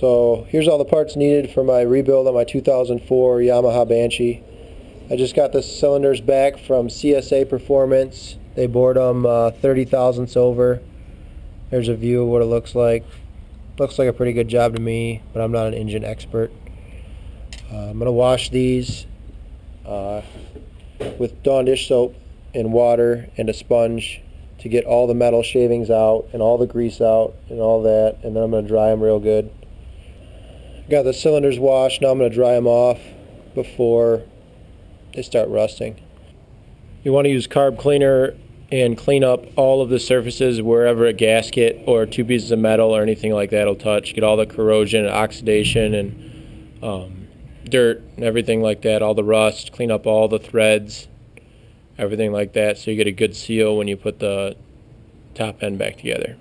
So here's all the parts needed for my rebuild on my 2004 Yamaha Banshee. I just got the cylinders back from CSA Performance. They bored them uh, 30 thousandths over. There's a view of what it looks like. Looks like a pretty good job to me, but I'm not an engine expert. Uh, I'm going to wash these uh, with Dawn dish soap and water and a sponge to get all the metal shavings out and all the grease out and all that and then I'm going to dry them real good. Got the cylinders washed, now I'm going to dry them off before they start rusting. You want to use carb cleaner and clean up all of the surfaces wherever a gasket or two pieces of metal or anything like that will touch. Get all the corrosion and oxidation and um, dirt and everything like that, all the rust, clean up all the threads everything like that so you get a good seal when you put the top end back together.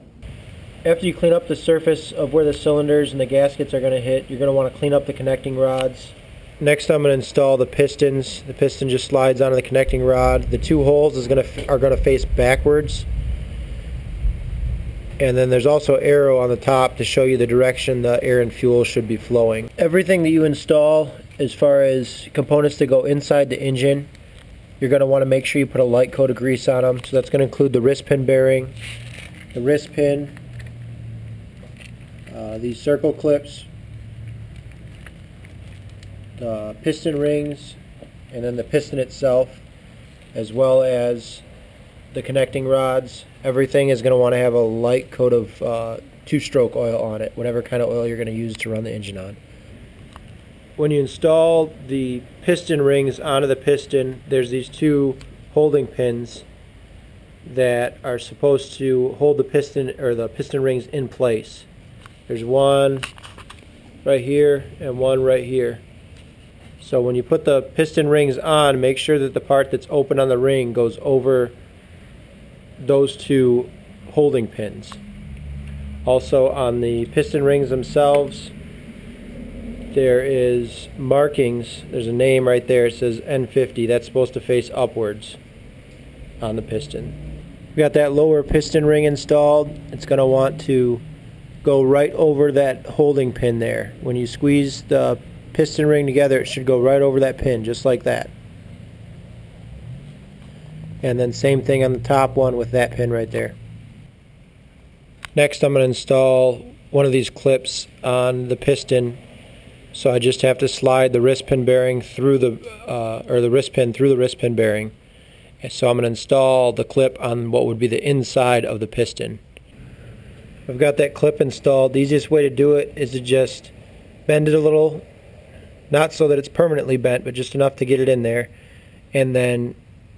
After you clean up the surface of where the cylinders and the gaskets are going to hit, you're going to want to clean up the connecting rods. Next I'm going to install the pistons. The piston just slides onto the connecting rod. The two holes is going to, are going to face backwards. And then there's also arrow on the top to show you the direction the air and fuel should be flowing. Everything that you install as far as components that go inside the engine you're going to want to make sure you put a light coat of grease on them. So that's going to include the wrist pin bearing, the wrist pin, uh, these circle clips, the piston rings, and then the piston itself, as well as the connecting rods. Everything is going to want to have a light coat of uh, two-stroke oil on it, whatever kind of oil you're going to use to run the engine on when you install the piston rings onto the piston, there's these two holding pins that are supposed to hold the piston or the piston rings in place. There's one right here and one right here. So when you put the piston rings on, make sure that the part that's open on the ring goes over those two holding pins. Also on the piston rings themselves, there is markings. There's a name right there. It says N50. That's supposed to face upwards on the piston. We got that lower piston ring installed. It's going to want to go right over that holding pin there. When you squeeze the piston ring together, it should go right over that pin, just like that. And then same thing on the top one with that pin right there. Next I'm going to install one of these clips on the piston so I just have to slide the wrist pin bearing through the, uh, or the wrist pin through the wrist pin bearing. So I'm going to install the clip on what would be the inside of the piston. I've got that clip installed. The easiest way to do it is to just bend it a little, not so that it's permanently bent, but just enough to get it in there, and then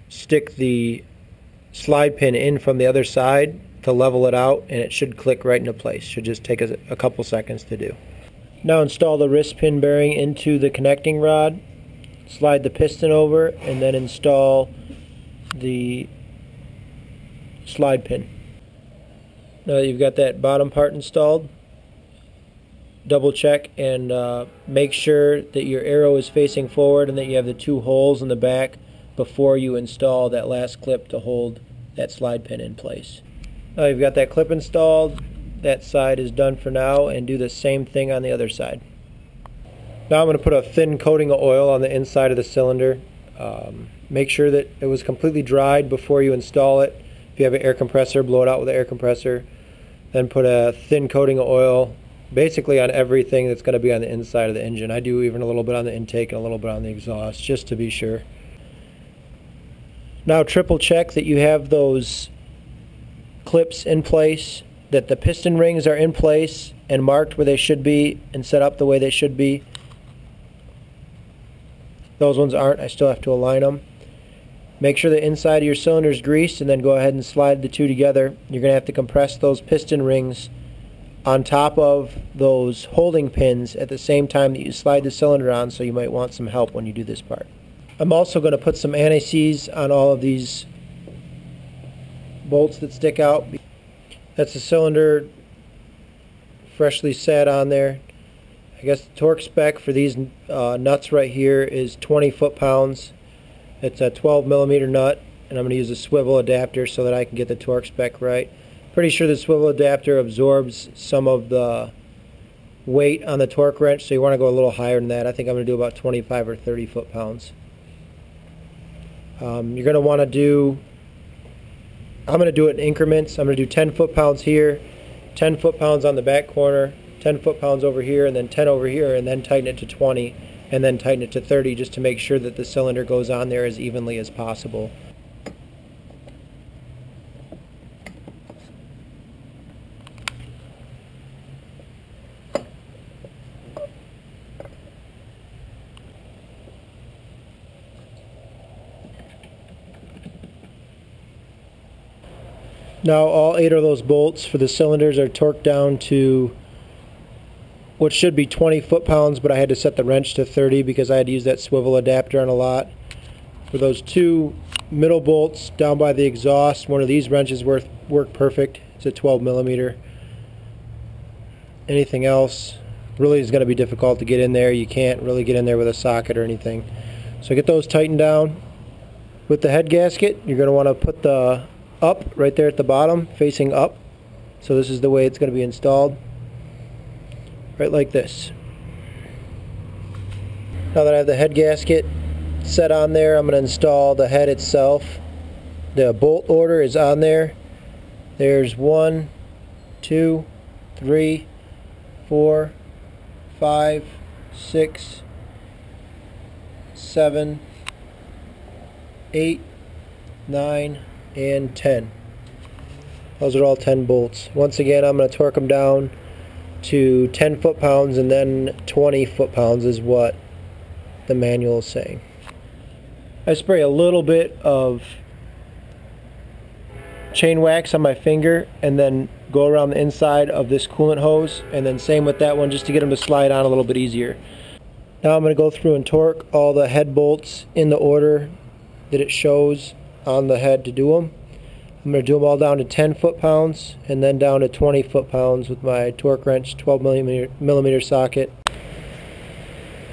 stick the slide pin in from the other side to level it out, and it should click right into place. Should just take a, a couple seconds to do. Now install the wrist pin bearing into the connecting rod, slide the piston over, and then install the slide pin. Now that you've got that bottom part installed, double check and uh, make sure that your arrow is facing forward and that you have the two holes in the back before you install that last clip to hold that slide pin in place. Now you've got that clip installed, that side is done for now and do the same thing on the other side. Now I'm going to put a thin coating of oil on the inside of the cylinder. Um, make sure that it was completely dried before you install it. You have an air compressor, blow it out with an air compressor. Then put a thin coating of oil basically on everything that's going to be on the inside of the engine. I do even a little bit on the intake and a little bit on the exhaust just to be sure. Now triple check that you have those clips in place that the piston rings are in place and marked where they should be and set up the way they should be. Those ones aren't. I still have to align them. Make sure the inside of your cylinder is greased and then go ahead and slide the two together. You're going to have to compress those piston rings on top of those holding pins at the same time that you slide the cylinder on so you might want some help when you do this part. I'm also going to put some anti-seize on all of these bolts that stick out. That's the cylinder freshly set on there. I guess the torque spec for these uh, nuts right here is 20 foot-pounds. It's a 12 millimeter nut and I'm going to use a swivel adapter so that I can get the torque spec right. Pretty sure the swivel adapter absorbs some of the weight on the torque wrench, so you want to go a little higher than that. I think I'm going to do about 25 or 30 foot-pounds. Um, you're going to want to do, I'm going to do it in increments. I'm going to do 10 foot-pounds here, 10 foot-pounds on the back corner, 10 foot-pounds over here, and then 10 over here, and then tighten it to 20, and then tighten it to 30 just to make sure that the cylinder goes on there as evenly as possible. Now all eight of those bolts for the cylinders are torqued down to what should be 20 foot-pounds, but I had to set the wrench to 30 because I had to use that swivel adapter on a lot. For those two middle bolts down by the exhaust, one of these wrenches work, work perfect. It's a 12 millimeter. Anything else really is going to be difficult to get in there. You can't really get in there with a socket or anything. So get those tightened down. With the head gasket, you're going to want to put the up right there at the bottom, facing up. So this is the way it's going to be installed. Right like this. Now that I have the head gasket set on there, I'm going to install the head itself. The bolt order is on there. There's one, two, three, four, five, six, seven, eight, nine, and 10. Those are all 10 bolts. Once again, I'm going to torque them down to 10 foot-pounds and then 20 foot-pounds is what the manual is saying. I spray a little bit of chain wax on my finger and then go around the inside of this coolant hose and then same with that one just to get them to slide on a little bit easier. Now I'm going to go through and torque all the head bolts in the order that it shows on the head to do them. I'm going to do them all down to 10 foot-pounds and then down to 20 foot-pounds with my torque wrench 12 millimeter, millimeter socket.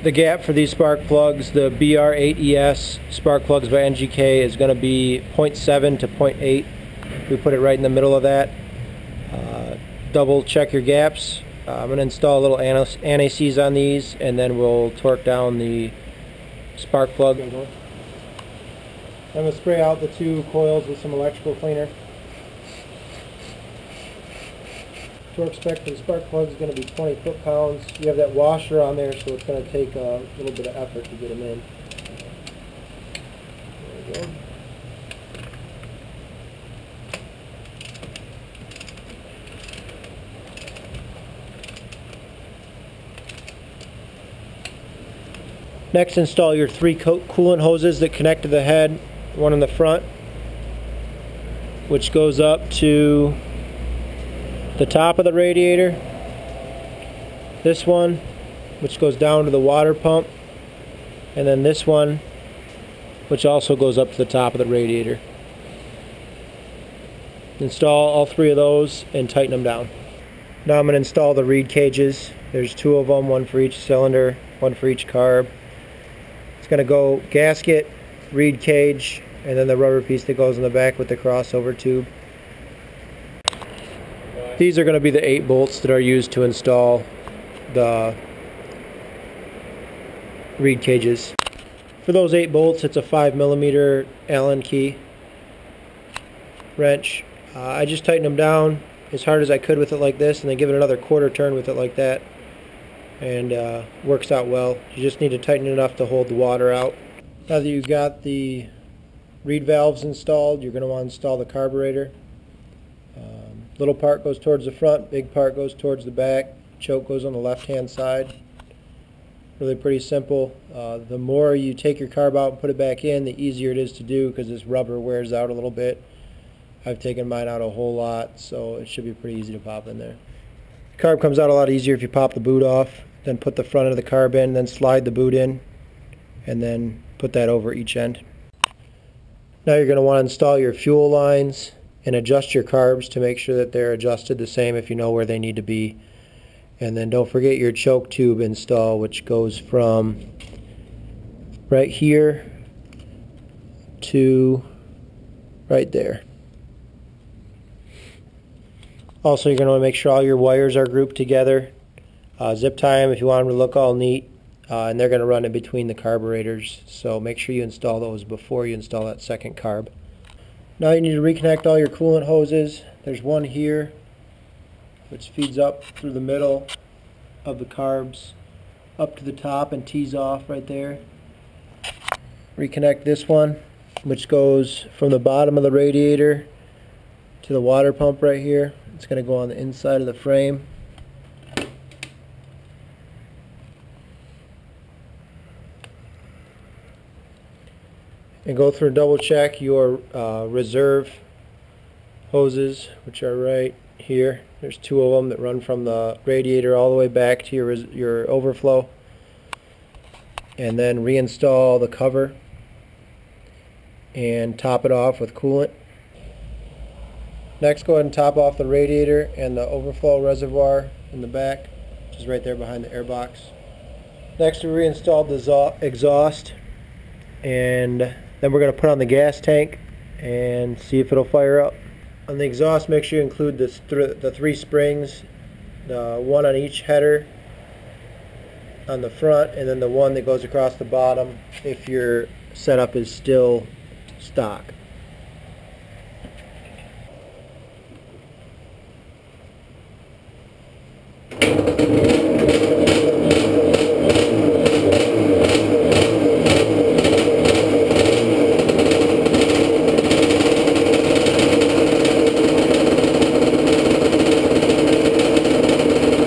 The gap for these spark plugs, the BR8ES spark plugs by NGK is going to be 0.7 to 0.8. We put it right in the middle of that. Uh, double check your gaps. Uh, I'm going to install a little anti-seize on these and then we'll torque down the spark plug. I'm going to spray out the two coils with some electrical cleaner. Torque spec for the spark plug is going to be 20 foot-pounds. You have that washer on there, so it's going to take a little bit of effort to get them in. There we go. Next install your three coolant hoses that connect to the head one in the front which goes up to the top of the radiator. This one which goes down to the water pump. And then this one which also goes up to the top of the radiator. Install all three of those and tighten them down. Now I'm going to install the reed cages. There's two of them one for each cylinder one for each carb. It's going to go gasket reed cage and then the rubber piece that goes in the back with the crossover tube. These are going to be the 8 bolts that are used to install the reed cages. For those 8 bolts it's a 5 millimeter Allen key wrench. Uh, I just tighten them down as hard as I could with it like this and then give it another quarter turn with it like that and uh, works out well. You just need to tighten it enough to hold the water out. Now that you've got the reed valves installed, you're going to want to install the carburetor. Um, little part goes towards the front, big part goes towards the back. Choke goes on the left-hand side. Really pretty simple. Uh, the more you take your carb out and put it back in, the easier it is to do because this rubber wears out a little bit. I've taken mine out a whole lot, so it should be pretty easy to pop in there. Carb comes out a lot easier if you pop the boot off, then put the front of the carb in, then slide the boot in, and then put that over each end. Now you're going to want to install your fuel lines and adjust your carbs to make sure that they're adjusted the same if you know where they need to be. And then don't forget your choke tube install which goes from right here to right there. Also you're going to want to make sure all your wires are grouped together Uh, zip tie 'em if you want them to look all neat. Uh, and they're going to run in between the carburetors, so make sure you install those before you install that second carb. Now you need to reconnect all your coolant hoses. There's one here, which feeds up through the middle of the carbs up to the top and tees off right there. Reconnect this one, which goes from the bottom of the radiator to the water pump right here. It's going to go on the inside of the frame. And go through and double check your uh, reserve hoses, which are right here. There's two of them that run from the radiator all the way back to your your overflow. And then reinstall the cover and top it off with coolant. Next, go ahead and top off the radiator and the overflow reservoir in the back, which is right there behind the air box. Next, we reinstalled the exhaust, and then we're going to put on the gas tank and see if it'll fire up. On the exhaust, make sure you include this th- the three springs, the one on each header on the front, and then the one that goes across the bottom if your setup is still stock.